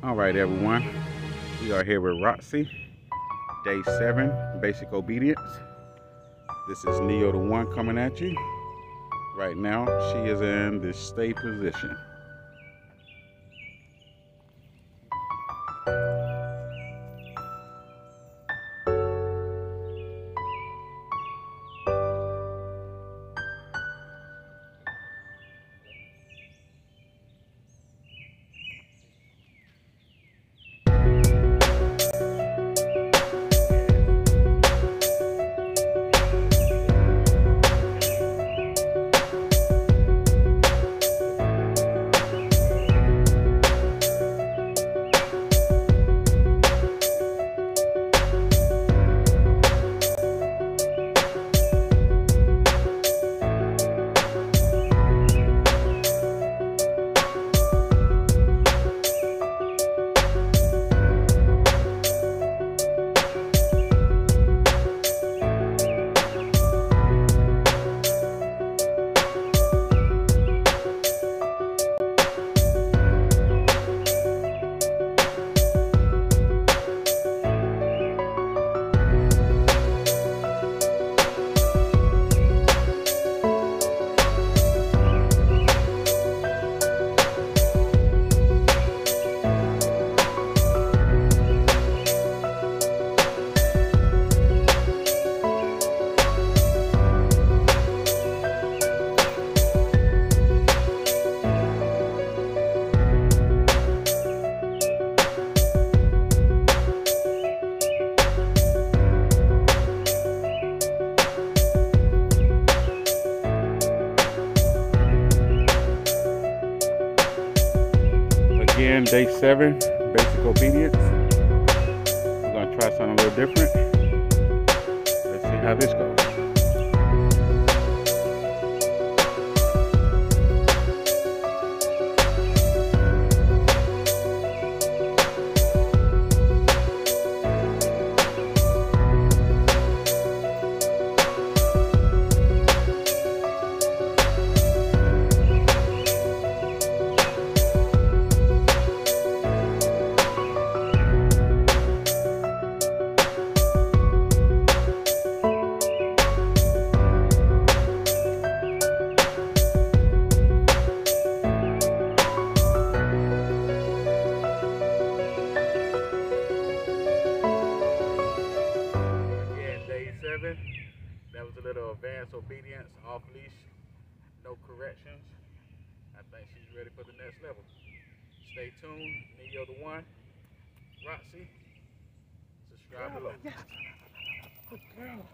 All right, everyone. We are here with Roxy, day seven, basic obedience. This is Neo the One coming at you. Right now, she is in the stay position. Again, day seven, basic obedience. We're gonna try something a little different. Let's see how this goes. Advanced obedience, off leash, no corrections. I think she's ready for the next level. Stay tuned. Neo the one. Roxy. Subscribe below. Good girl.